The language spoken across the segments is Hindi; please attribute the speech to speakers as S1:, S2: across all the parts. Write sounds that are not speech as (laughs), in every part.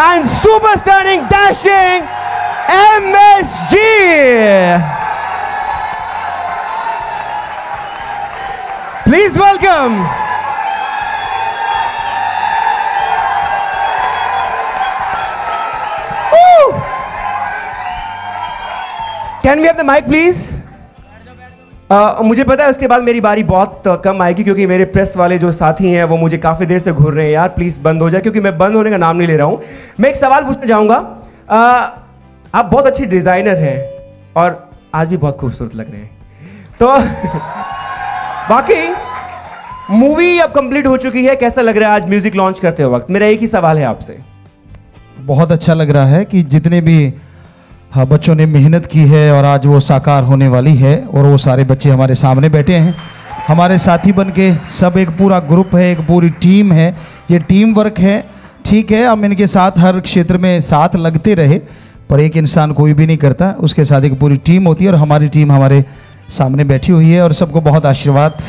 S1: and super stunning, dashing MSG. Please welcome. Can we have the mic, please? Uh, मुझे पता है उसके बाद मेरी बारी बहुत कम आएगी क्योंकि मेरे प्रेस वाले जो साथी हैं वो मुझे काफ़ी देर से घूर रहे हैं। यार प्लीज़ बंद हो जाए क्योंकि मैं बंद होने का नाम नहीं ले रहा हूँ। मैं एक सवाल पूछना चाहूँगा। आप बहुत अच्छे डिज़ाइनर हैं और आज भी बहुत खूबसूरत लग रहे हैं। तो (laughs) बाकी मूवी अब कंप्लीट हो चुकी है। कैसा लग रहा है आज म्यूज़िक लॉन्च करते वक्त? मेरा एक ही सवाल है आपसे।
S2: बहुत अच्छा लग रहा है कि जितने भी हाँ, बच्चों ने मेहनत की है और आज वो साकार होने वाली है और वो सारे बच्चे हमारे सामने बैठे हैं। हमारे साथी बन के सब एक पूरा ग्रुप है एक पूरी टीम है। ये टीम वर्क है ठीक है हम इनके साथ हर क्षेत्र में साथ लगते रहे पर एक इंसान कोई भी नहीं करता। उसके साथ एक पूरी टीम होती है और हमारी टीम हमारे सामने बैठी हुई है और सबको बहुत आशीर्वाद।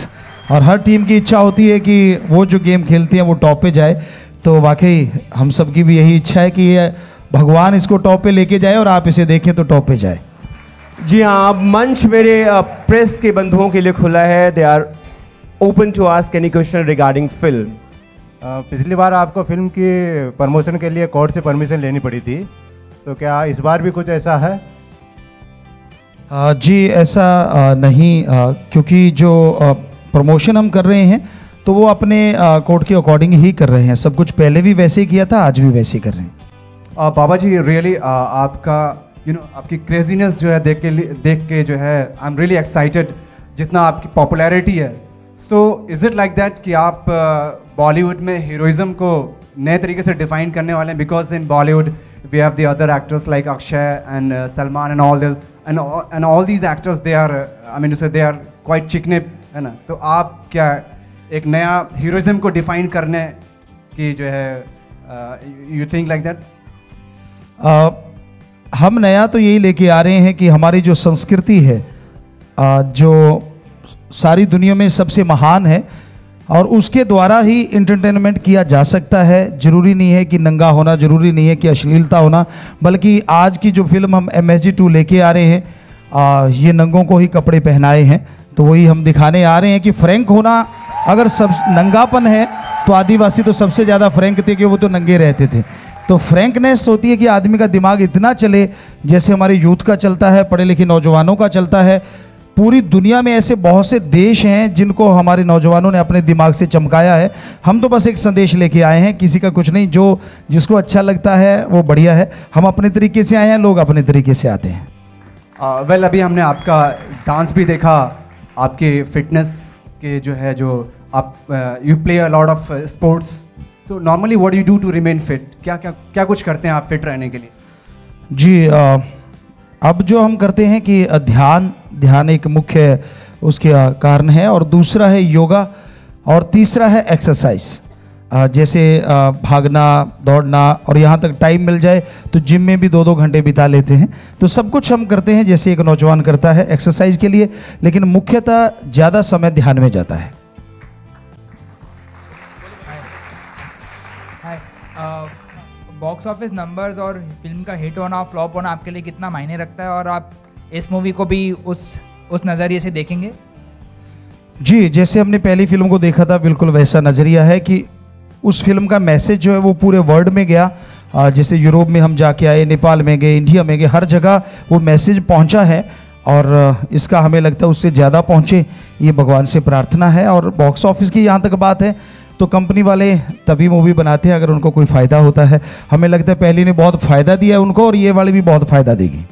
S2: और हर टीम की इच्छा होती है कि वो जो गेम खेलती हैं वो टॉप पे जाए। तो वाकई हम सबकी भी यही इच्छा है कि ये भगवान इसको टॉप पे लेके जाए और आप इसे देखें तो टॉप पे जाए।
S1: जी हाँ अब मंच मेरे प्रेस के बंधुओं के लिए खुला है। They are open to ask any question regarding
S3: film पिछली बार आपको फ़िल्म की प्रमोशन के लिए कोर्ट से परमिशन लेनी पड़ी थी। तो क्या इस बार भी कुछ ऐसा है?
S2: आ, जी ऐसा आ, नहीं आ, क्योंकि जो प्रमोशन हम कर रहे हैं तो वो अपने कोर्ट के अकॉर्डिंग ही कर रहे हैं। सब कुछ पहले भी वैसे ही किया था आज भी वैसे ही कर रहे हैं।
S4: आ, बाबा जी रियली आपका यू नो आपकी क्रेजीनेस जो है देख के देख के जो है आई एम रियली एक्साइटेड जितना आपकी पॉपुलैरिटी है। So is it like that कि आप बॉलीवुड में हीरोइज्म को नए तरीके से डिफाइन करने वाले हैं? Because in Bollywood we have the other actors like Akshay and Salman and all this and all these actors they are I mean they are quite चिकने है ना? तो आप क्या एक नया हीरोइज्म को डिफाइन करने की जो है यू थिंक लाइक दैट
S2: आ, हम नया तो यही लेके आ रहे हैं कि हमारी जो संस्कृति है आ, जो सारी दुनिया में सबसे महान है और उसके द्वारा ही इंटरटेनमेंट किया जा सकता है। ज़रूरी नहीं है कि नंगा होना ज़रूरी नहीं है कि अश्लीलता होना बल्कि आज की जो फ़िल्म हम एम एस जी टू लेके आ रहे हैं आ, ये नंगों को ही कपड़े पहनाए हैं। तो वही हम दिखाने आ रहे हैं कि फ्रैंक होना अगर सब नंगापन है तो आदिवासी तो सबसे ज़्यादा फ्रैंक थे कि वो तो नंगे रहते थे। तो फ्रैंकनेस होती है कि आदमी का दिमाग इतना चले जैसे हमारे यूथ का चलता है पढ़े लिखे नौजवानों का चलता है पूरी दुनिया में ऐसे बहुत से देश हैं जिनको हमारे नौजवानों ने अपने दिमाग से चमकाया है। हम तो बस एक संदेश लेके आए हैं किसी का कुछ नहीं जो जिसको अच्छा लगता है वो बढ़िया है। हम अपने तरीके से आए हैं लोग अपने तरीके से आते हैं।
S4: वेल uh, well, अभी हमने आपका डांस भी देखा आपके फिटनेस के जो है जो आप you play a lot of sports तो normally what you do to remain fit क्या क्या क्या कुछ करते हैं आप फिट रहने के लिए?
S2: जी अ, अब जो हम करते हैं कि ध्यान ध्यान एक मुख्य उसके कारण है और दूसरा है योगा और तीसरा है एक्सरसाइज जैसे भागना दौड़ना और यहाँ तक टाइम मिल जाए तो जिम में भी दो दो घंटे बिता लेते हैं। तो सब कुछ हम करते हैं जैसे एक नौजवान करता है एक्सरसाइज के लिए लेकिन मुख्यतः ज़्यादा समय ध्यान में जाता है।
S5: बॉक्स ऑफ़िस नंबर्स और फ़िल्म का हिट होना फ्लॉप होना आपके लिए कितना मायने रखता है और आप इस मूवी को भी उस उस नज़रिए से देखेंगे?
S2: जी, जैसे हमने पहली फ़िल्म को देखा था, बिल्कुल वैसा नज़रिया है कि उस फ़िल्म का मैसेज जो है वो पूरे वर्ल्ड में गया। जैसे यूरोप में हम जाके आए नेपाल में गए इंडिया में गए, हर जगह वो मैसेज पहुँचा है और इसका हमें लगता है उससे ज़्यादा पहुँचे, ये भगवान से प्रार्थना है और बॉक्स ऑफ़िस की यहाँ तक बात है। तो कंपनी वाले तभी मूवी बनाते हैं अगर उनको कोई फ़ायदा होता है। हमें लगता है पहली ने बहुत फ़ायदा दिया है उनको और ये वाली भी बहुत फ़ायदा देगी।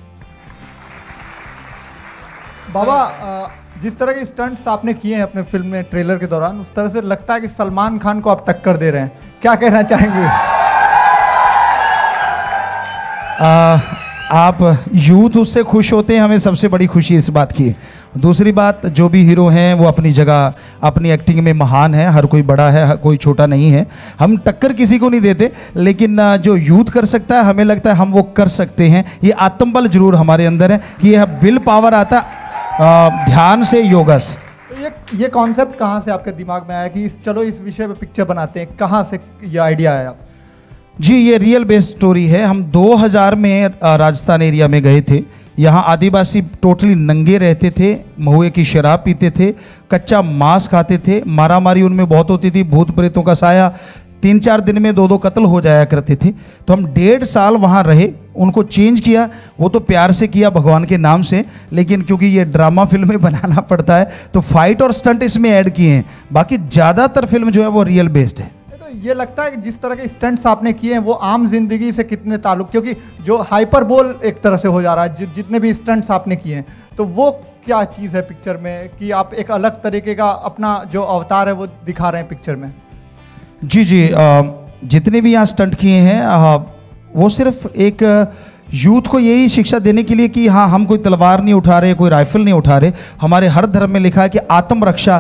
S6: बाबा जिस तरह के स्टंट्स आपने किए हैं अपने फ़िल्म में ट्रेलर के दौरान उस तरह से लगता है कि सलमान खान को आप टक्कर दे रहे हैं। क्या कहना चाहेंगे?
S2: आ, आप यूथ उससे खुश होते हैं, हमें सबसे बड़ी खुशी इस बात की। दूसरी बात, जो भी हीरो हैं, वो अपनी जगह, अपनी एक्टिंग में महान है, हर कोई बड़ा है, हर कोई छोटा नहीं है। हम टक्कर किसी को नहीं देते, लेकिन जो यूथ कर सकता है, हमें लगता है हम वो कर सकते हैं। ये आत्मबल ज़रूर हमारे अंदर है कि यह विल पावर आता ध्यान से योगा से
S6: ये ये कॉन्सेप्ट कहाँ से आपके दिमाग में आया कि इस, चलो इस विषय पर पिक्चर बनाते हैं, कहाँ से ये आइडिया आया?
S2: जी, ये रियल बेस्ड स्टोरी है। हम 2000 में राजस्थान एरिया में गए थे। यहाँ आदिवासी टोटली नंगे रहते थे, महुए की शराब पीते थे, कच्चा मांस खाते थे, मारामारी उनमें बहुत होती थी, भूत प्रेतों का साया। तीन चार दिन में दो दो कत्ल हो जाया करते थे। तो हम डेढ़ साल वहाँ रहे, उनको चेंज किया, वो तो प्यार से किया भगवान के नाम से, लेकिन क्योंकि ये ड्रामा फ़िल्में (laughs) बनाना पड़ता है तो फाइट और स्टंट इसमें ऐड किए हैं। बाकी ज़्यादातर फ़िल्म जो है वो रियल बेस्ड है।
S6: ये लगता है कि जिस तरह के स्टंट्स आपने किए हैं वो आम ज़िंदगी से कितने ताल्लुक क्योंकि जो हाइपर बोल एक तरह से हो जा रहा है जि, जितने भी स्टंट्स आपने किए हैं तो वो क्या चीज़ है पिक्चर में कि आप एक अलग तरीके का अपना जो अवतार है वो दिखा रहे हैं पिक्चर में?
S2: जी जी अ, जितने भी यहाँ स्टंट किए हैं वो सिर्फ़ एक यूथ को यही शिक्षा देने के लिए कि हाँ हम कोई तलवार नहीं उठा रहे कोई राइफल नहीं उठा रहे। हमारे हर धर्म में लिखा है कि आत्मरक्षा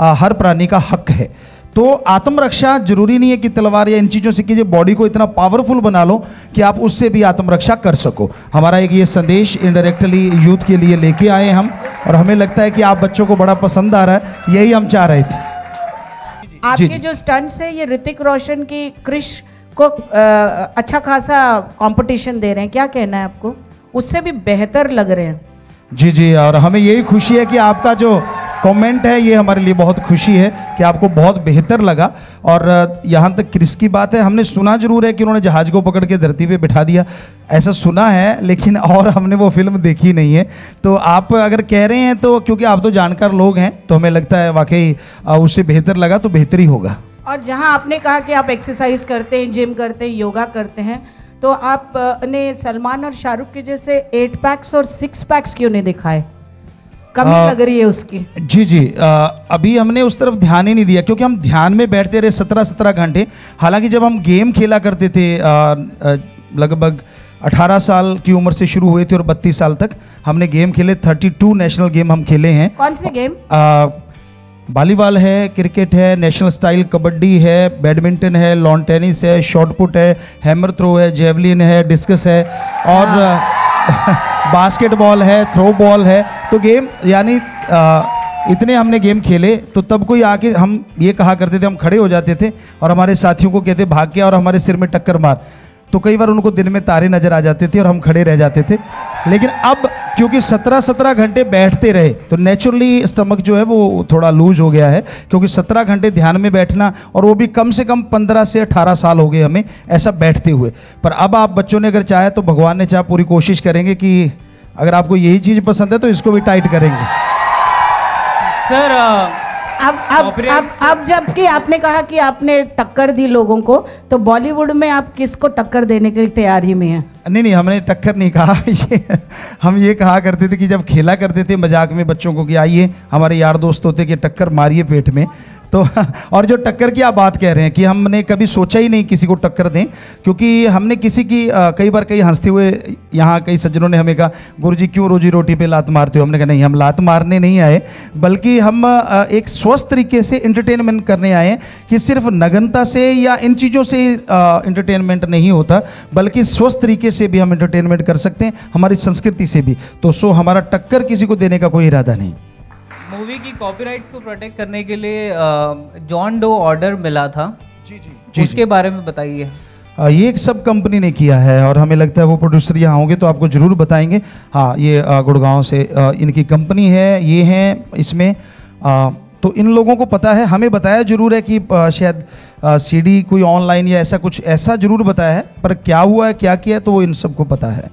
S2: हर प्राणी का हक है। तो आत्मरक्षा ज़रूरी नहीं है कि तलवार या इन चीज़ों से कीजिए बॉडी को इतना पावरफुल बना लो कि आप उससे भी आत्मरक्षा कर सको हमारा एक ये संदेश इनडायरेक्टली यूथ के लिए लेके आए हम और हमें लगता है कि आप बच्चों को बड़ा पसंद आ रहा है यही हम चाह रहे थे
S7: आपके
S2: जी।
S7: जी। जो स्टंट्स है ये ऋतिक रोशन की क्रिश को अ, अच्छा खासा कंपटीशन दे रहे हैं क्या कहना है आपको उससे भी बेहतर लग रहे हैं
S2: जी जी और हमें यही खुशी है कि आपका जो कमेंट है, ये हमारे लिए बहुत खुशी है कि आपको बहुत बेहतर लगा। और यहाँ तक क्रिस की बात है, हमने सुना ज़रूर है कि उन्होंने जहाज़ को पकड़ के धरती पे बिठा दिया। ऐसा सुना है, लेकिन (laughs) और हमने वो फ़िल्म देखी नहीं है। तो आप अगर कह रहे हैं तो क्योंकि आप तो जानकार लोग हैं तो हमें लगता है वाकई उससे बेहतर लगा तो बेहतर ही होगा।
S7: और जहाँ आपने कहा कि आप एक्सरसाइज करते हैं जिम करते हैं योगा करते हैं तो आपने सलमान और शाहरुख के जैसे एट पैक्स और सिक्स पैक्स क्यों नहीं दिखाए? कमी
S2: अ,
S7: लग रही है उसकी।
S2: जी जी अ, अभी हमने उस तरफ़ ध्यान ही नहीं दिया क्योंकि हम ध्यान में बैठते रहे सत्रह सत्रह घंटे। हालाँकि जब हम गेम खेला करते थे लगभग 18 साल की उम्र से शुरू हुए थे और 32 साल तक हमने गेम खेले 32 नेशनल गेम हम खेले हैं।
S7: कौन से गेम?
S2: वॉलीबॉल है क्रिकेट है नेशनल स्टाइल कबड्डी है बैडमिंटन है लॉन टेनिस है शॉट पुट है हैमर थ्रो है जेवलिन है डिस्कस है। और (laughs) बास्केटबॉल है थ्रो बॉल है। तो गेम यानी इतने हमने गेम खेले तो तब कोई आके हम ये कहा करते थे, हम खड़े हो जाते थे, और हमारे साथियों को कहते, भाग के और हमारे सिर में टक्कर मार। तो कई बार उनको दिन में तारे नज़र आ जाते थे और हम खड़े रह जाते थे। लेकिन अब, क्योंकि सत्रह सत्रह घंटे बैठते रहे तो नेचुरली स्टमक जो है वो थोड़ा लूज हो गया है, क्योंकि सत्रह घंटे ध्यान में बैठना और वो भी कम से कम पंद्रह से अठारह साल हो गए हमें, ऐसा बैठते हुए। पर अब आप बच्चों ने अगर चाहे तो भगवान ने चाहे पूरी कोशिश करेंगे कि अगर आपको यही चीज़ पसंद है तो इसको भी टाइट करेंगे।
S8: सर
S7: अब अब अब अब जबकि आपने कहा कि आपने टक्कर दी लोगों को तो बॉलीवुड में आप किसको टक्कर देने के लिए तैयारी में हैं?
S2: नहीं नहीं हमने टक्कर नहीं कहा। (laughs) ये हम ये कहा करते थे कि जब खेला करते थे मज़ाक में बच्चों को कि आइए हमारे यार दोस्त होते कि टक्कर मारिए पेट में। तो और जो टक्कर की आप बात कह रहे हैं कि हमने कभी सोचा ही नहीं किसी को टक्कर दें क्योंकि हमने किसी की अ, कई बार कई हँसते हुए यहाँ कई सज्जनों ने हमें कहा गुरु जी क्यों रोजी रोटी पे लात मारते हो? हमने कहा नहीं हम लात मारने नहीं आए बल्कि हम अ, एक स्वस्थ तरीके से इंटरटेनमेंट करने आए कि सिर्फ़ नगनता से या इन चीज़ों से इंटरटेनमेंट नहीं होता बल्कि स्वस्थ तरीके से भी हम इंटरटेनमेंट कर सकते हैं हमारी संस्कृति से भी। तो सो हमारा टक्कर किसी को देने का कोई इरादा नहीं।
S8: मूवी की कॉपीराइट्स को प्रोटेक्ट करने के लिए जॉन डो ऑर्डर मिला था।
S2: जी जी। जी
S8: उसके बारे में बताइए।
S2: ये एक सब कंपनी ने किया है और हमें लगता है वो प्रोड्यूसर यहाँ होंगे तो आपको ज़रूर बताएँगे। हाँ ये गुड़गांव से इनकी कंपनी है ये हैं इसमें। तो इन लोगों को पता है हमें बताया ज़रूर है कि शायद सीडी कोई ऑनलाइन या ऐसा कुछ ऐसा ज़रूर बताया है पर क्या हुआ है क्या किया है तो वो इन सबको पता है।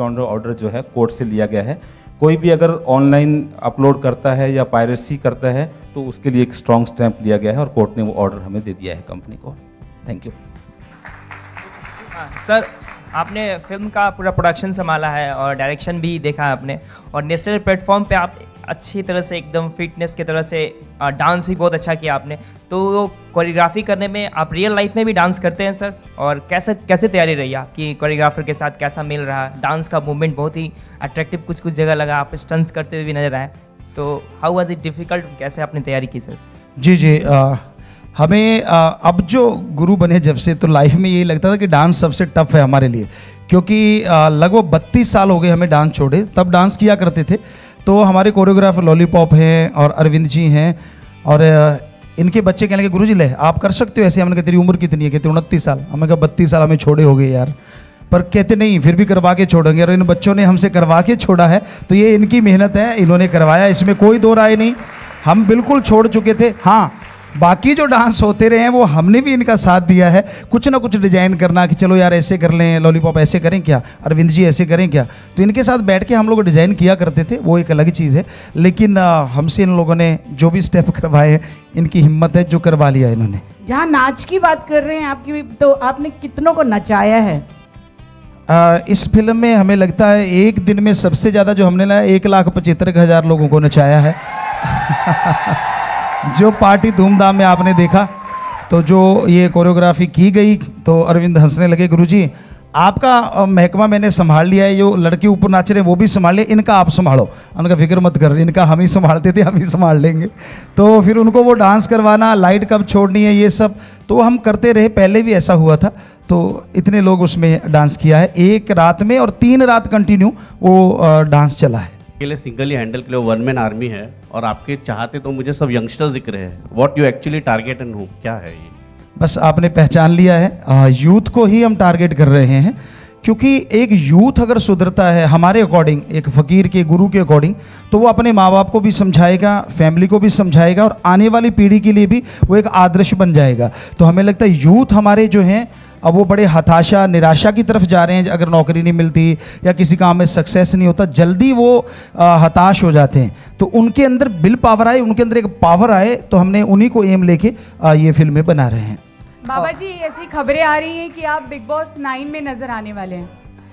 S9: जॉनर ऑर्डर जो है कोर्ट से लिया गया है। कोई भी अगर ऑनलाइन अपलोड करता है या पायरेसी करता है तो उसके लिए एक स्ट्रॉन्ग स्टैंप लिया गया है और कोर्ट ने वो ऑर्डर हमें दे दिया है कंपनी को। थैंक यू
S10: सर आपने फ़िल्म का पूरा प्रोडक्शन संभाला है और डायरेक्शन भी देखा है आपने। और नेशनल प्लेटफॉर्म पे आप अच्छी तरह से एकदम फिटनेस की तरह से डांस भी बहुत अच्छा किया आपने। तो कोरियोग्राफी करने में आप रियल लाइफ में भी डांस करते हैं सर और कैसे कैसे तैयारी रही आपकी कोरियोग्राफर के साथ? कैसा मिल रहा? डांस का मूवमेंट बहुत ही अट्रैक्टिव कुछ कुछ जगह लगा आप स्टंट्स करते हुए भी नज़र आए। तो हाउ वाज इट डिफ़िकल्ट कैसे आपने तैयारी की सर
S2: जी जी अ, हमें अ, अब जो गुरु बने जब से तो लाइफ में यही लगता था कि डांस सबसे टफ है हमारे लिए। क्योंकि लगभग बत्तीस साल हो गए हमें डांस छोड़े। तब डांस किया करते थे। तो हमारे कोरियोग्राफर लॉलीपॉप हैं और अरविंद जी हैं और इनके बच्चे कहने लगे गुरु जी ले, आप कर सकते हो ऐसे, हमने कहा, तेरी उम्र कितनी है? कहते, उनतीस साल। हमें कहा, बत्तीस साल हमें छोड़े हो गए यार। पर कहते, नहीं, फिर भी करवा के छोड़ेंगे। और इन बच्चों ने हमसे करवा के छोड़ा है तो ये इनकी मेहनत है, इन्होंने करवाया, इसमें कोई दो राय नहीं। हम बिल्कुल छोड़ चुके थे। हाँ बाकी जो डांस होते रहे हैं वो हमने भी इनका साथ दिया है। कुछ ना कुछ डिज़ाइन करना कि चलो यार ऐसे कर लें लॉलीपॉप ऐसे करें क्या? अरविंद जी ऐसे करें क्या? तो इनके साथ बैठ के हम लोग डिज़ाइन किया करते थे वो एक अलग चीज़ है। लेकिन हमसे इन लोगों ने जो भी स्टेप (laughs) करवाए हैं इनकी हिम्मत है जो करवा लिया इन्होंने।
S7: जहाँ नाच की बात कर रहे हैं आपकी तो आपने कितनों को नचाया है?
S2: आ, इस फ़िल्म में हमें लगता है एक दिन में सबसे ज़्यादा जो हमने लाया एक लाख पचहत्तर हज़ार लोगों को नचाया है। (laughs) जो पार्टी धूमधाम में आपने देखा तो जो ये कोरियोग्राफी की गई तो अरविंद हंसने लगे, गुरुजी, आपका महकमा मैंने संभाल लिया है जो लड़के ऊपर नाच रहे हैं वो भी संभाल लिया इनका आप संभालो। उनका फ़िक्र मत कर, इनका हम ही संभालते थे, हम ही संभाल लेंगे। तो फिर उनको वो डांस करवाना, लाइट कब छोड़नी है, ये सब तो हम करते रहे, पहले भी ऐसा हुआ था तो इतने लोग उसमें डांस किया है, एक रात में और तीन रात कंटिन्यू वो डांस चला है।
S11: अकेले सिंगल ही हैंडल के लिए वन मैन आर्मी है और आपके चाहते तो मुझे सब यंगस्टर्स दिख रहे हैं। What you actually target and who क्या है ये?
S2: बस आपने पहचान लिया है। यूथ को ही हम टारगेट कर रहे हैं, क्योंकि एक यूथ अगर सुधरता है हमारे अकॉर्डिंग एक फ़कीर के, गुरु के अकॉर्डिंग तो वो अपने माँ बाप को भी समझाएगा फैमिली को भी समझाएगा और आने वाली पीढ़ी के लिए भी वो एक आदर्श बन जाएगा। तो हमें लगता है यूथ हमारे जो हैं अब वो बड़े हताशा निराशा की तरफ़ जा रहे हैं अगर नौकरी नहीं मिलती या किसी काम में सक्सेस नहीं होता जल्दी वो आ, हताश हो जाते हैं। तो उनके अंदर बिल पावर आए उनके अंदर एक पावर आए तो हमने उन्हीं को एम लेके आ, ये फ़िल्में बना रहे हैं।
S12: बाबा जी ऐसी खबरें आ रही हैं कि आप बिग बॉस नाइन में नज़र आने वाले हैं।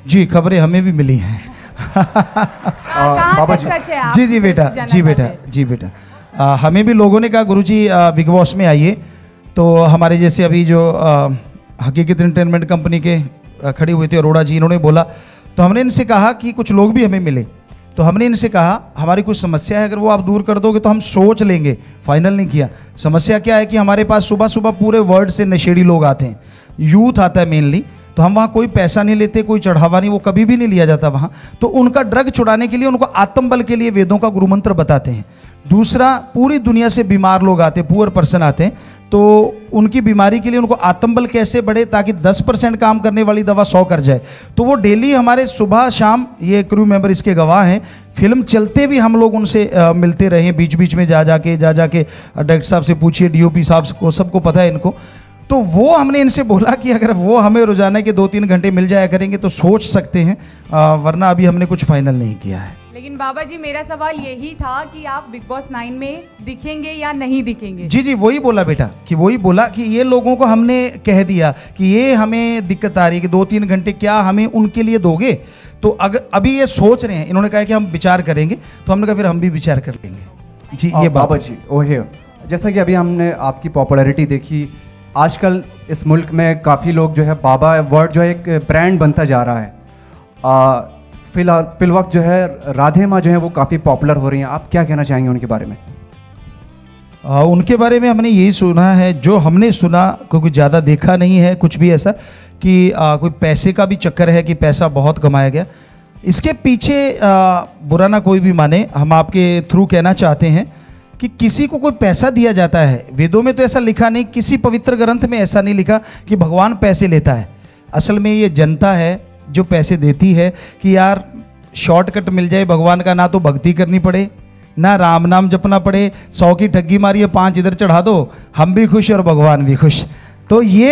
S2: जी खबरें हमें भी मिली हैं। (laughs) बाबा जी जी जी बेटा जी बेटा जी बेटा। आ, हमें भी लोगों ने कहा गुरुजी आ, बिग बॉस में आइए। तो हमारे जैसे अभी जो हकीकत इंटरटेनमेंट कंपनी के खड़ी हुई थी अरोड़ा जी, इन्होंने बोला तो हमने इनसे कहा कि कुछ लोग भी हमें मिले तो हमने इनसे कहा, हमारी कुछ समस्या है, अगर वो आप दूर कर दोगे तो हम सोच लेंगे फाइनल नहीं किया। समस्या क्या है कि हमारे पास सुबह सुबह पूरे वर्ल्ड से नशेड़ी लोग आते हैं यूथ आता है मेनली तो हम वहाँ कोई पैसा नहीं लेते, कोई चढ़ावा नहीं, वो कभी भी नहीं लिया जाता वहाँ तो उनका ड्रग छुड़ाने के लिए, उनको आत्मबल के लिए वेदों का गुरुमंत्र बताते हैं। दूसरा पूरी दुनिया से बीमार लोग आते हैं पुअर पर्सन आते हैं तो उनकी बीमारी के लिए उनको आत्मबल कैसे बढ़े ताकि 10 परसेंट काम करने वाली दवा 100 कर जाए? तो वो डेली हमारे सुबह शाम ये क्रू मेंबर इसके गवाह हैं। फ़िल्म चलते भी हम लोग उनसे अ, मिलते रहे बीच बीच में जा जा के जा जा के डायरेक्टर साहब से पूछिए डीओपी साहब को सबको पता है इनको। तो वो हमने इनसे बोला कि अगर वो हमें रोज़ाना के दो तीन घंटे मिल जाया करेंगे तो सोच सकते हैं अ, वरना अभी हमने कुछ फाइनल नहीं किया है।
S12: लेकिन बाबा जी मेरा सवाल यही था कि आप बिग बॉस नाइन में दिखेंगे या नहीं दिखेंगे?
S2: जी जी वही बोला बेटा कि वही बोला कि ये लोगों को हमने कह दिया कि ये हमें दिक्कत आ रही है कि दो तीन घंटे क्या हमें उनके लिए दोगे? तो अगर अभी ये सोच रहे हैं इन्होंने कहा कि हम विचार करेंगे तो हमने कहा फिर हम भी विचार कर लेंगे। जी ये
S4: बाबा जी ओ जैसा कि अभी हमने आपकी पॉपुलैरिटी देखी आजकल इस मुल्क में काफ़ी लोग जो है बाबा वर्ड जो है एक ब्रांड बनता जा रहा है। आ, फ़िलहाल फिल वक्त जो है राधे माँ जो है वो काफ़ी पॉपुलर हो रही हैं। आप क्या कहना चाहेंगे उनके बारे में?
S2: आ, उनके बारे में हमने यही सुना है जो हमने सुना क्योंकि ज़्यादा देखा नहीं है कुछ भी ऐसा कि आ, कोई पैसे का भी चक्कर है कि पैसा बहुत कमाया गया। इसके पीछे आ, बुरा ना कोई भी माने हम आपके थ्रू कहना चाहते हैं कि किसी को कोई पैसा दिया जाता है। वेदों में तो ऐसा लिखा नहीं किसी पवित्र ग्रंथ में ऐसा नहीं लिखा कि भगवान पैसे लेता है। असल में ये जनता है जो पैसे देती है कि यार शॉर्टकट मिल जाए भगवान का, ना तो भक्ति करनी पड़े, ना राम नाम जपना पड़े, सौ की ठग्गी मारिए पाँच पाँच इधर चढ़ा दो, हम भी खुश और भगवान भी खुश। तो ये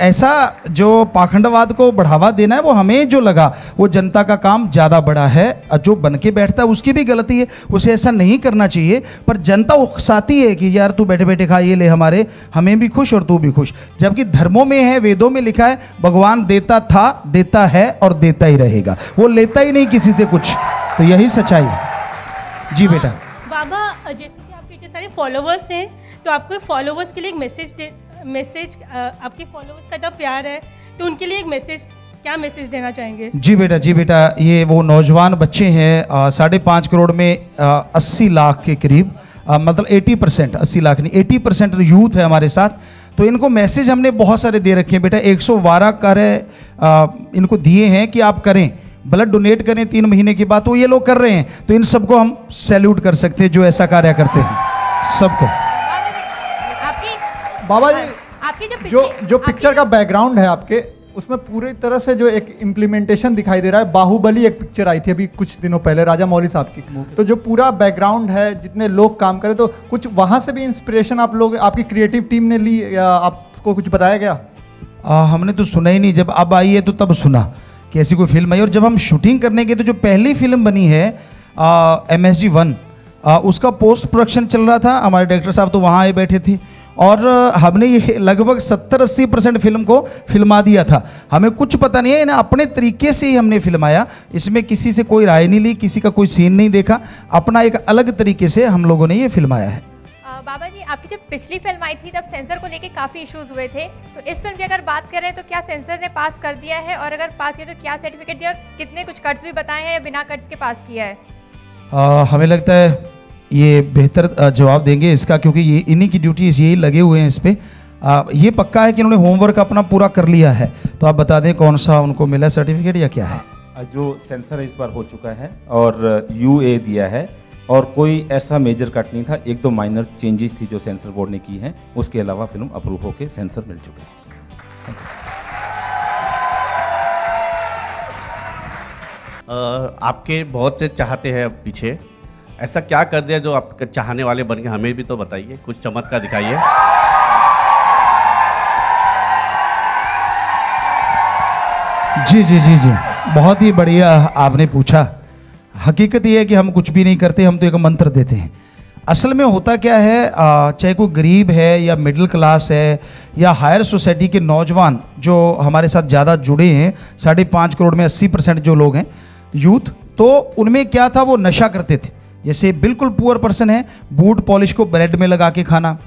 S2: ऐसा जो पाखंडवाद को बढ़ावा देना है, वो हमें जो लगा, वो जनता का काम ज़्यादा बड़ा है जो बन के बैठता है, उसकी भी गलती है, उसे ऐसा नहीं करना चाहिए। पर जनता उकसाती है कि यार तू बैठे बैठे खा, ये ले हमारे, हमें भी खुश और तू भी खुश। जबकि धर्मों में है, वेदों में लिखा है, भगवान देता था, देता है और देता ही रहेगा। वो लेता ही नहीं किसी से कुछ। तो यही सच्चाई है। जी बेटा।
S13: बाबा, जैसे कि आपके इतने सारे फॉलोवर्स हैं तो आपको फॉलोवर्स के लिए एक मैसेज दे मैसेज आपके फॉलोअर्स का इतना प्यार है तो उनके लिए एक मैसेज क्या मैसेज देना चाहेंगे?
S2: जी बेटा जी बेटा, ये वो नौजवान बच्चे हैं साढ़े पाँच करोड़ में अस्सी लाख के करीब मतलब एटी परसेंट, अस्सी लाख नहीं, एटी परसेंट यूथ है हमारे साथ। तो इनको मैसेज हमने बहुत सारे दे रखे हैं बेटा, एक सौ बारह कार्य इनको दिए हैं कि आप करें। ब्लड डोनेट करें तीन महीने के बाद तो ये लोग कर रहे हैं। तो इन सबको हम सैल्यूट कर सकते हैं जो ऐसा कार्य करते हैं। सबको।
S6: बाबा जी
S12: आपकी जो
S6: जो जो पिक्चर का बैकग्राउंड है आपके उसमें पूरी तरह से जो एक इम्प्लीमेंटेशन दिखाई दे रहा है। बाहुबली एक पिक्चर आई थी अभी कुछ दिनों पहले राजा मौली साहब की। तो जो पूरा बैकग्राउंड है जितने लोग काम करें तो कुछ वहाँ से भी इंस्पिरेशन आप लोग आपकी क्रिएटिव टीम ने ली या आपको कुछ बताया गया
S2: आ, हमने तो सुना ही नहीं। जब अब आई है तो तब सुना कि ऐसी कोई फ़िल्म आई। और जब हम शूटिंग करने गए तो जो पहली फ़िल्म बनी है एम एस जी वन उसका पोस्ट प्रोडक्शन चल रहा था। हमारे डायरेक्टर साहब तो वहाँ आए बैठे थे। और हमने ये लगभग 70-80 परसेंट फ़िल्म को फिल्मा दिया था। हमें कुछ पता नहीं है इन्हें अपने तरीके से ही हमने फिल्माया। इसमें किसी से कोई राय नहीं ली किसी का कोई सीन नहीं देखा। अपना एक अलग तरीके से हम लोगों ने ये फिल्माया है।
S14: बाबा जी आपकी जब पिछली फ़िल्म आई थी तब सेंसर को लेके काफ़ी इश्यूज़ हुए थे। तो इस फ़िल्म की अगर बात करें तो क्या सेंसर ने पास कर दिया है? और अगर पास किया तो क्या सर्टिफिकेट दिया? और कितने कुछ कट्स भी बताए हैं या बिना कट्स के पास किया है?
S2: आ, हमें लगता है ये बेहतर जवाब देंगे इसका क्योंकि ये इन्हीं की ड्यूटीज़ यही लगे हुए हैं इस पर आ, ये पक्का है कि इन्होंने होमवर्क अपना पूरा कर लिया है? तो आप बता दें कौन सा उनको मिला सर्टिफिकेट या क्या है?
S9: जो सेंसर इस बार हो चुका है और यूए दिया है। और कोई ऐसा मेजर कट नहीं था एक दो माइनर चेंजेस थी जो सेंसर बोर्ड ने की हैं। उसके अलावा फ़िल्म अप्रूव होकर सेंसर मिल चुके हैं।
S11: आपके बहुत से चाहते हैं पीछे। ऐसा क्या कर दिया जो आपके चाहने वाले बन गए? हमें भी तो बताइए, कुछ चमत्कार दिखाइए।
S2: जी जी जी जी। बहुत ही बढ़िया आपने पूछा। हकीकत ये है कि हम कुछ भी नहीं करते, हम तो एक मंत्र देते हैं। असल में होता क्या है चाहे कोई गरीब है या मिडिल क्लास है या हायर सोसाइटी के नौजवान जो हमारे साथ ज़्यादा जुड़े हैं, साढ़े पाँच करोड़ में अस्सी परसेंट जो लोग हैं, यूथ तो उनमें क्या था, वो नशा करते थे। जैसे बिल्कुल पुअर पर्सन है बूट पॉलिश को ब्रेड में लगा के खाना,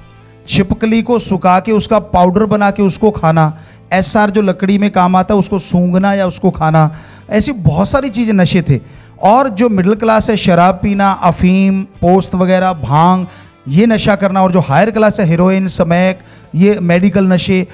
S2: छिपकली को सुखा के उसका पाउडर बना के उसको खाना एस आर जो लकड़ी में काम आता है उसको सूंघना या उसको खाना, ऐसी बहुत सारी चीज़ें नशे थे। और जो मिडिल क्लास है, शराब पीना, अफीम, पोस्त वगैरह, भाँग, ये नशा करना, और जो हायर क्लास है हीरोइन समैक, ये मेडिकल नशे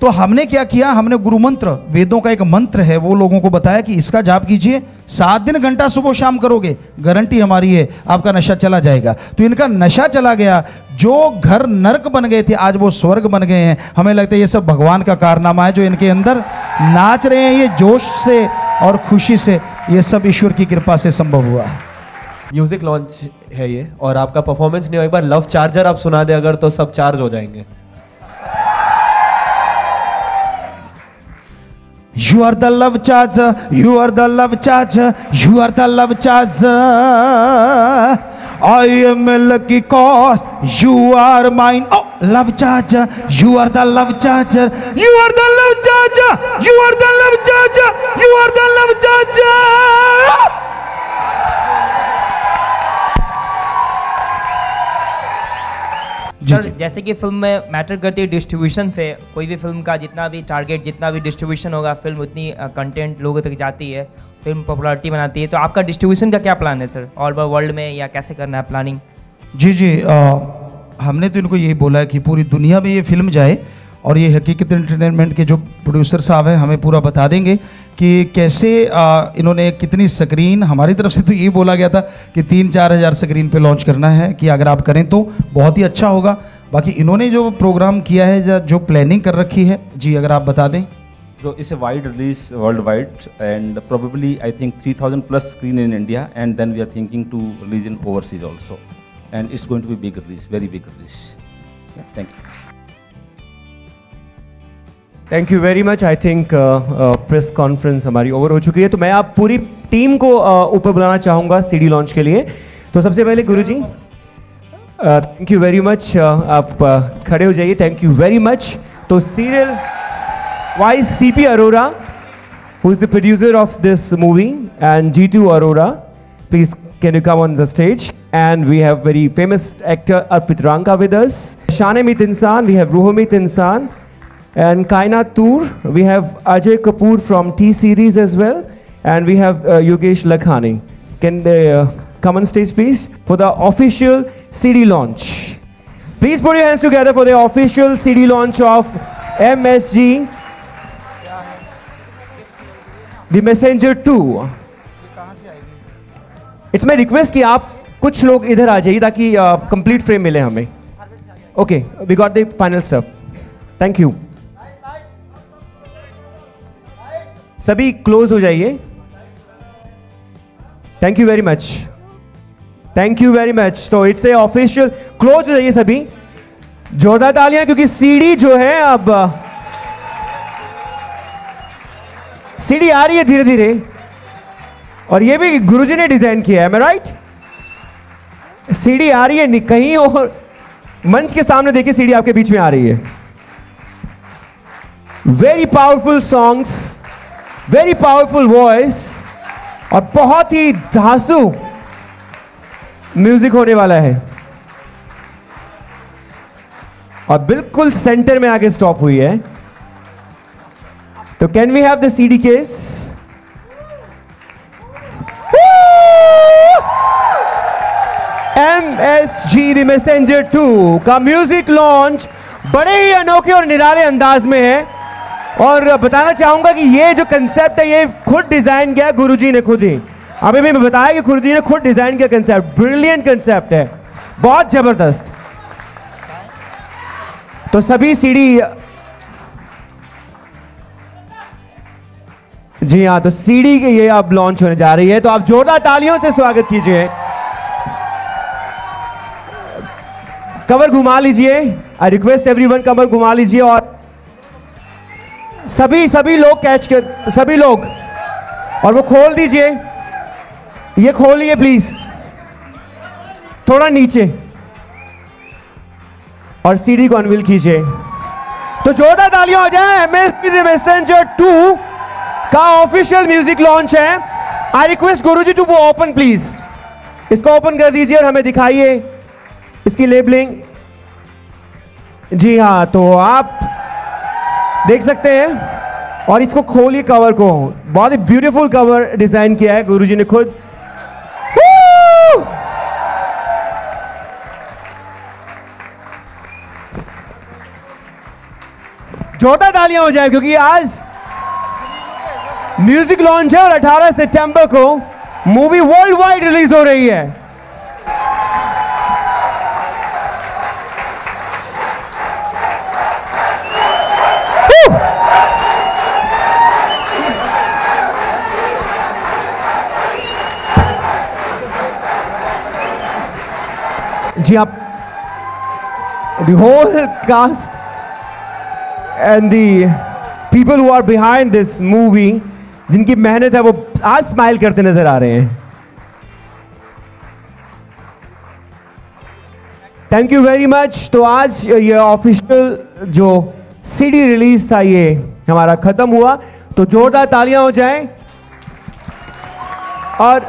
S2: तो हमने क्या किया? हमने गुरु मंत्र वेदों का एक मंत्र है, वो लोगों को बताया कि इसका जाप कीजिए। सात दिन घंटा सुबह शाम करोगे, गारंटी हमारी है, आपका नशा चला जाएगा। तो इनका नशा चला गया। जो घर नरक बन गए थे, आज वो स्वर्ग बन गए हैं। हमें लगता है ये सब भगवान का कारनामा है जो इनके अंदर नाच रहे हैं। ये जोश से और खुशी से ये सब ईश्वर की कृपा से संभव हुआ। है
S15: म्यूज़िक लॉन्च है ये, और आपका परफॉर्मेंस नहीं हो, एक बार लव चार्जर आप सुना दे, अगर तो सब चार्ज हो जाएँगे।
S2: You are the love charger, you are the love charger, you are the love charger. I am lucky cause you are mine. Oh, love charger, you are the love charger, you are the love charger, you are the love charger, you are the love charger.
S10: Sir जैसे कि फ़िल्म में मैटर करती है डिस्ट्रीब्यूशन से कोई भी फ़िल्म का जितना भी टारगेट जितना भी डिस्ट्रीब्यूशन होगा फ़िल्म उतनी कंटेंट लोगों तक जाती है फ़िल्म पॉपुलैरिटी बनाती है। तो आपका डिस्ट्रीब्यूशन का क्या प्लान है सर? ऑल ओवर वर्ल्ड में या कैसे करना है प्लानिंग
S2: जी जी आ, हमने तो इनको यही बोला है कि पूरी दुनिया में ये फ़िल्म जाए और ये हकीकत एंटरटेनमेंट के जो प्रोड्यूसर साहब हैं हमें पूरा बता देंगे। कि कैसे आ, इन्होंने कितनी स्क्रीन हमारी तरफ़ से तो ये बोला गया था कि तीन चार हज़ार स्क्रीन पे लॉन्च करना है कि अगर आप करें तो बहुत ही अच्छा होगा। बाकी इन्होंने जो प्रोग्राम किया है या जो प्लानिंग कर रखी है जी अगर आप बता दें।
S9: तो इस wide release world wide and probably I think 3000 plus screen in India and then we are thinking to release in overseas also and it's going to be big release very big release thank you
S1: thank you very much I think press conference हमारी ओवर हो चुकी है। तो मैं आप पूरी टीम को ऊपर uh, बुलाना चाहूँगा सी लॉन्च के लिए। तो सबसे पहले Guru ji thank you very much आप uh, खड़े हो जाइए। थैंक यू वेरी मच तो serial Y C P Arora who is the producer of this movie and Jeetu Arora please can you come on the stage and we have very famous actor Arpit Ranka withers शान मित इंसान वी हैव रूहमित इंसान and Kainat Tour, we have Ajay Kapoor from T Series as well, and we have uh, Yogesh Lakhani. Can they uh, come on stage, please, for the official CD launch? Please put your hands together for the official CD launch of MSG. The messenger to it's my request कि आप कुछ लोग इधर आ जाइए ताकि कंप्लीट फ्रेम मिले हमें okay we got the final step thank you सभी क्लोज हो जाइए। Thank you very much thank you very much तो इट्स ए ऑफिशियल क्लोज हो जाइए सभी। जोरदार तालियाँ, क्योंकि सीडी जो है अब सीडी आ रही है धीरे धीरे और ये भी गुरुजी ने डिज़ाइन किया है मैं राइट सीडी आ रही है कहीं और, मंच के सामने देखिए सीडी आपके बीच में आ रही है। Very powerful songs very powerful voice और बहुत ही धांसू म्यूज़िक होने वाला है। और बिल्कुल सेंटर में आके स्टॉप हुई है। तो can we have the CD case M S G the messenger two का म्यूज़िक लॉन्च बड़े ही अनोखे और निराले अंदाज में है। और बताना चाहूँगा कि ये जो कंसेप्ट है, ये खुद डिज़ाइन किया है गुरुजी ने खुद ही। अभी भी मैं बताया कि गुरुजी ने खुद डिज़ाइन किया कंसेप्ट ब्रिलियंट कंसेप्ट है। बहुत ज़बरदस्त। तो सभी सीढ़ी जी हाँ तो सीडी के ये अब लॉन्च होने जा रही है। तो आप जोरदार तालियों से स्वागत कीजिए। कवर घुमा लीजिए। आई रिक्वेस्ट एवरीवन कवर घुमा लीजिए और सभी सभी लोग कैच कर, सभी लोग। और वो खोल दीजिए। ये खोलिए प्लीज़ थोड़ा नीचे। और सीढ़ी को अनविल कीजिए। तो जोरदार तालियाँ हो जाए। एमएसपी मैसेंजर टू का ऑफिशियल म्यूज़िक लॉन्च है। आई रिक्वेस्ट गुरुजी टू वो ओपन प्लीज़ इसको ओपन कर दीजिए और हमें दिखाइए। इसकी लेबलिंग जी हाँ तो आप देख सकते हैं। और इसको खोलिए कवर को। बहुत ही ब्यूटीफुल कवर डिज़ाइन किया है गुरुजी ने खुद! जोरदार तालियाँ हो जाए क्योंकि आज म्यूज़िक लॉन्च है और 18 सितंबर को मूवी वर्ल्ड वाइड रिलीज़ हो रही है। जी आप the whole cast and the people who are behind this movie, जिनकी मेहनत है, वो आज स्माइल करते नज़र आ रहे हैं। थैंक यू वेरी मच तो आज ये ऑफिशियल जो सीडी रिलीज़ था, ये हमारा खत्म हुआ। तो जोरदार तालियाँ हो जाएँ। और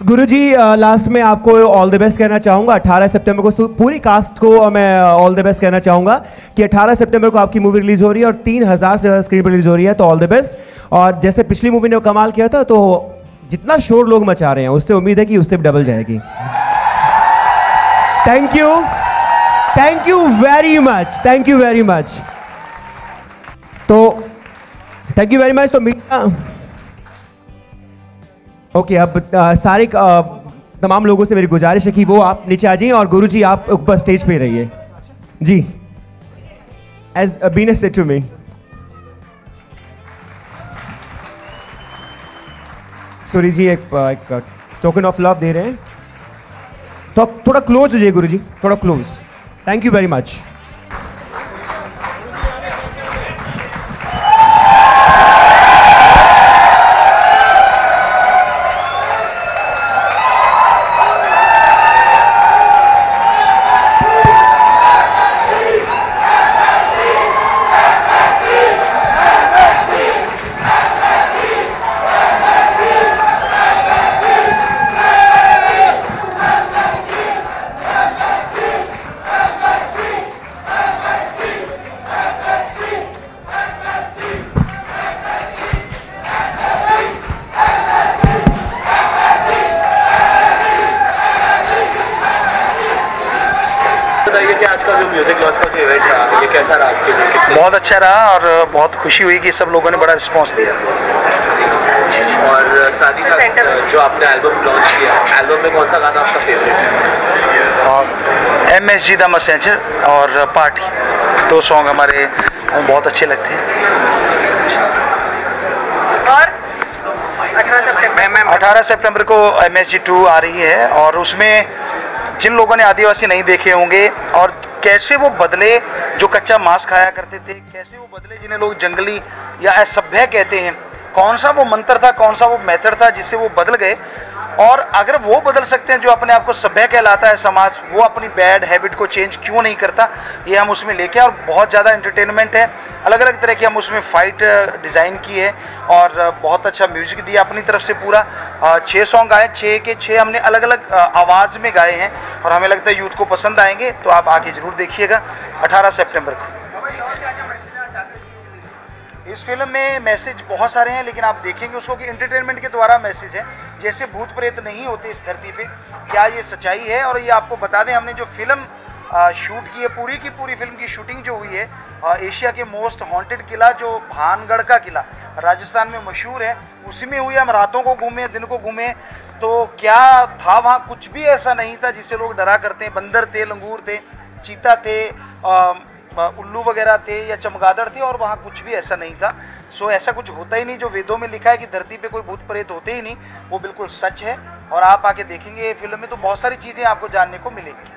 S1: गुरुजी लास्ट में आपको ऑल द बेस्ट कहना चाहूँगा। 18 सितंबर को पूरी कास्ट को मैं ऑल द बेस्ट कहना चाहूँगा कि 18 सितंबर को आपकी मूवी रिलीज़ हो रही है और 3000 से ज़्यादा स्क्रीन पर रिलीज़ हो रही है तो ऑल द बेस्ट और जैसे पिछली मूवी ने कमाल किया था तो जितना शोर लोग मचा रहे हैं, उससे उम्मीद है कि उससे डबल जाएगी। Thank you thank you very much thank you very much तो थैंक यू वेरी मच तो मीडिया ओके, अब सारे तमाम लोगों से मेरी गुजारिश है कि वो आप नीचे आ जाइए और गुरु जी आप ऊपर स्टेज पे रहिए। जी। As been said to me Suri ji, एक एक टोकन ऑफ़ लव दे रहे हैं। तो थोड़ा क्लोज हो जाइए गुरु जी थोड़ा close thank you very much
S2: बहुत अच्छा रहा और बहुत खुशी हुई कि सब लोगों ने बड़ा रिस्पांस दिया।
S16: और साथ ही साथ जो आपने एल्बम लॉन्च किया एल्बम में कौन सा गाना आपका फेवरेट है?
S2: M S G the messenger और पार्टी दो सॉन्ग हमारे बहुत अच्छे लगते हैं। अठारह सितंबर। को एम एस जी टू आ रही है और उसमें जिन लोगों ने आदिवासी नहीं देखे होंगे और कैसे वो बदले जो कच्चा मांस खाया करते थे, कैसे वो बदले जिन्हें लोग जंगली या असभ्य कहते हैं? कौन सा वो मंत्र था, कौन सा वो मेथड था जिससे वो बदल गए? और अगर वो बदल सकते हैं जो अपने आप को सभ्य कहलाता है समाज, वो अपनी बैड हैबिट को चेंज क्यों नहीं करता, ये हम उसमें लेके और बहुत ज़्यादा इंटरटेनमेंट है। अलग अलग तरह की हम उसमें फ़ाइट डिज़ाइन की है और बहुत अच्छा म्यूज़िक दिया अपनी तरफ़ से पूरा। छः सॉन्ग आए छः के छः हमने अलग अलग आवाज़ में गाए हैं और हमें लगता है यूथ को पसंद आएँगे तो आप आके ज़रूर देखिएगा। अठारह सेप्टेम्बर को। इस फ़िल्म में मैसेज बहुत सारे हैं, लेकिन आप देखेंगे उसको कि इंटरटेनमेंट के द्वारा मैसेज है। जैसे भूत प्रेत नहीं होते इस धरती पे, क्या ये सच्चाई है? और ये आपको बता दें, हमने जो फ़िल्म शूट की है, पूरी की पूरी फ़िल्म की शूटिंग जो हुई है एशिया के मोस्ट हॉन्टेड किला, जो भानगढ़ का किला, राजस्थान में मशहूर है, उसी में हुई हम रातों को घूमे, दिन को घूमे तो क्या था वहाँ? कुछ भी ऐसा नहीं था जिससे लोग डरा करते हैं। बंदर थे, लंगूर थे, चीता थे उल्लू वगैरह थे या चमगादड़ थे और वहाँ कुछ भी ऐसा नहीं था। सो ऐसा कुछ होता ही नहीं जो वेदों में लिखा है कि धरती पे कोई भूत प्रेत होते ही नहीं। वो बिल्कुल सच है और आप आके देखेंगे ये फ़िल्म में तो बहुत सारी चीज़ें आपको जानने को मिलेंगी।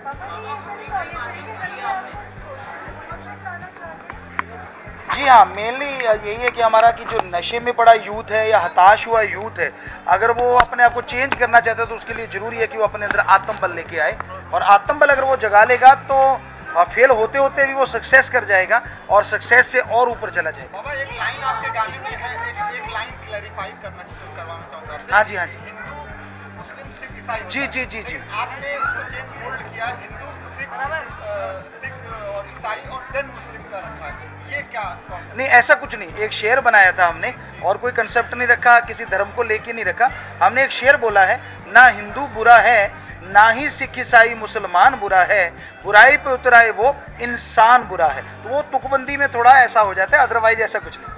S2: जी हाँ मेनली यही है कि हमारा कि जो नशे में पड़ा यूथ है या हताश हुआ यूथ है, अगर वो अपने आप को चेंज करना चाहता है तो उसके लिए ज़रूरी है कि वो अपने अंदर आत्मबल लेके आए। और आत्मबल अगर वो जगा लेगा तो फेल होते होते भी वो सक्सेस कर जाएगा और सक्सेस से और ऊपर चला जाएगा।
S17: बाबा एक लाइन आपके गाने में है एक, एक लाइन क्लैरिफाई करना करवाना चाहूँगा।
S2: हाँ जी हाँ जी।
S17: हिंदू मुस्लिम सिख
S2: जी जी जी जी।
S17: आपने उसको चेंज बोल्ड किया हिंदू सिख सिख और ईसाई और देन मुस्लिम का रखा ये क्या
S2: नहीं ऐसा कुछ नहीं। एक शेर बनाया था हमने और कोई कंसेप्ट नहीं रखा किसी धर्म को लेके नहीं रखा। हमने एक शेर बोला है ना हिंदू बुरा है ना ही सिख ईसाई मुसलमान बुरा है, बुराई पे उतराए वो इंसान बुरा है। तो वो तुकबंदी में थोड़ा ऐसा हो जाता है अदरवाइज़ ऐसा कुछ नहीं।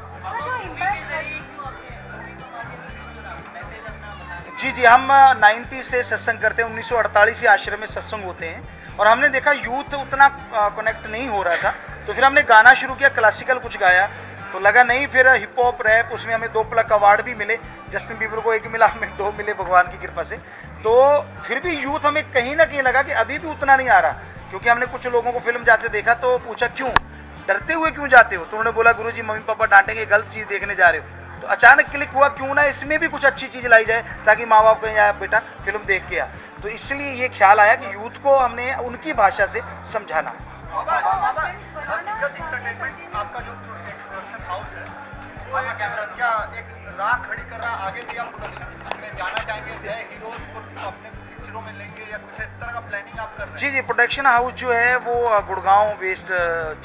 S2: जी जी, हम 90 से सत्संग करते हैं 1948 से आश्रम में सत्संग होते हैं। और हमने देखा यूथ उतना कनेक्ट नहीं हो रहा था। तो फिर हमने गाना शुरू किया क्लासिकल कुछ गाया। तो लगा नहीं, फिर हिप हॉप रैप उसमें हमें दो प्लक अवार्ड भी मिले। जस्टिन बीबर को एक मिला, हमें दो मिले भगवान की कृपा से। तो फिर भी यूथ हमें कहीं ना कहीं लगा कि अभी भी उतना नहीं आ रहा, क्योंकि हमने कुछ लोगों को फ़िल्म जाते देखा तो पूछा, क्यों? डरते हुए क्यों जाते हो? तो उन्होंने बोला गुरु जी मम्मी पापा डांटेंगे गलत चीज़ देखने जा रहे हो। तो अचानक क्लिक हुआ, क्यों ना इसमें भी कुछ अच्छी चीज़ लाई जाए, ताकि माँ बाप कहें यार बेटा फ़िल्म देख के आ। तो इसलिए ये ख्याल आया कि यूथ को हमने उनकी भाषा से समझाना है।
S17: आपका जो प्रोडक्शन हाउस है, वो एक, क्या, एक राह खड़ी कर रहा आगे भी आप प्रोडक्शन में जाना चाहेंगे नए हीरोज को अपने पिक्चरों में लेंगे या कुछ इस तरह का प्लानिंग आप कर रहे हैं?
S2: जी जी प्रोडक्शन हाउस जो है वो गुड़गांव बेस्ड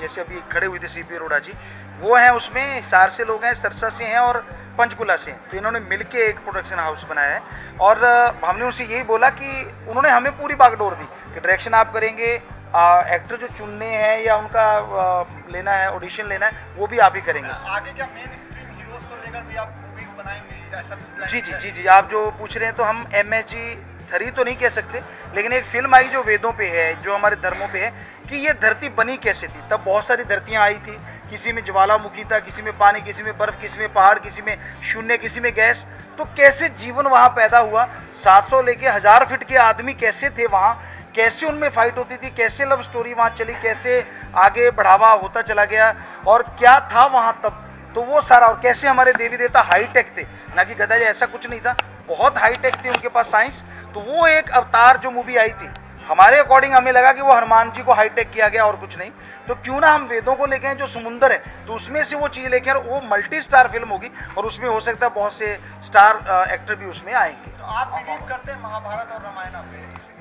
S2: जैसे अभी खड़े हुए थे सी पी अरोड़ा जी वो हैं उसमें हिसार से लोग हैं सरसा से हैं और पंचकुला से हैं। तो इन्होंने मिलके एक प्रोडक्शन हाउस बनाया है। और हमने उनसे यही बोला कि उन्होंने हमें पूरी बागडोर दी कि डायरेक्शन आप करेंगे आ, एक्टर जो चुनने हैं या उनका अ, लेना है ऑडिशन लेना है वो भी आप ही करेंगे।
S17: आगे क्या मेन स्ट्रीम हीरोज को लेकर भी आप
S2: जी जी जी जी, आप जो पूछ रहे हैं तो हम एम एस जी थरी तो नहीं कह सकते, लेकिन एक फ़िल्म आई जो वेदों पे है, जो हमारे धर्मों पे है, कि ये धरती बनी कैसे थी? तब बहुत सारी धरतियाँ आई थी, किसी में ज्वालामुखी था, किसी में पानी, किसी में बर्फ़, किसी में पहाड़, किसी में शून्य, किसी में गैस तो कैसे जीवन वहाँ पैदा हुआ? 700 लेके हज़ार फीट के आदमी कैसे थे वहाँ? कैसे उनमें फाइट होती थी? कैसे लव स्टोरी वहाँ चली? कैसे आगे बढ़ावा होता चला गया? और क्या था वहाँ तब? तो वो सारा, और कैसे हमारे देवी देवता हाईटेक थे? ना कि गदा जी, ऐसा कुछ नहीं था। बहुत हाईटेक थी उनके पास साइंस तो वो एक अवतार जो मूवी आई थी, हमारे अकॉर्डिंग हमें लगा कि वो हनुमान जी को हाईटेक किया गया और कुछ नहीं। तो क्यों ना हम वेदों को लेके जो समुंदर है तो उसमें से वो चीज़ लेके और वो मल्टी स्टार फ़िल्म होगी और उसमें हो सकता है बहुत से स्टार एक्टर भी उसमें आएँगे।
S17: तो आप बिलीव करते हैं महाभारत और रामायण पे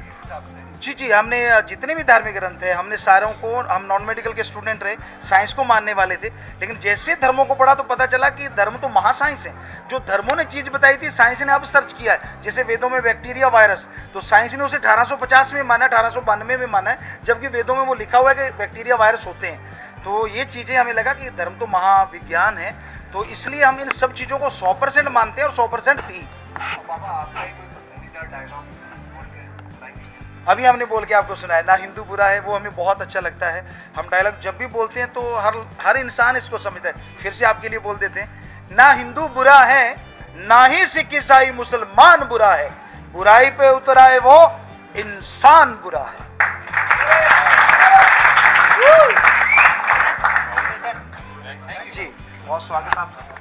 S2: जी जी, हमने जितने भी धार्मिक ग्रंथ हैं, हमने सारों को, हम नॉन मेडिकल के स्टूडेंट रहे साइंस को मानने वाले थे, लेकिन जैसे धर्मों को पढ़ा तो पता चला कि धर्म तो महासाइंस है। जो धर्मों ने चीज़ बताई थी साइंस ने अब सर्च किया है। जैसे वेदों में बैक्टीरिया वायरस तो साइंस ने उसे 1850 में माना, अठारह सौ बानवे में माना है, जबकि वेदों में वो लिखा हुआ है कि बैक्टीरिया वायरस होते हैं। तो ये चीज़ें हमें लगा कि धर्म तो महाविज्ञान है तो इसलिए हम इन सब चीज़ों को सौ मानते हैं और 100 परसेंट थी। अभी हमने बोल के आपको सुनाया ना हिंदू बुरा है वो हमें बहुत अच्छा लगता है। हम डायलॉग जब भी बोलते हैं तो हर हर इंसान इसको समझता है। फिर से आपके लिए बोल देते हैं ना हिंदू बुरा है ना ही सिख ईसाई मुसलमान बुरा है। बुराई पे उतर आए वो इंसान बुरा है। जी बहुत स्वागत है आपका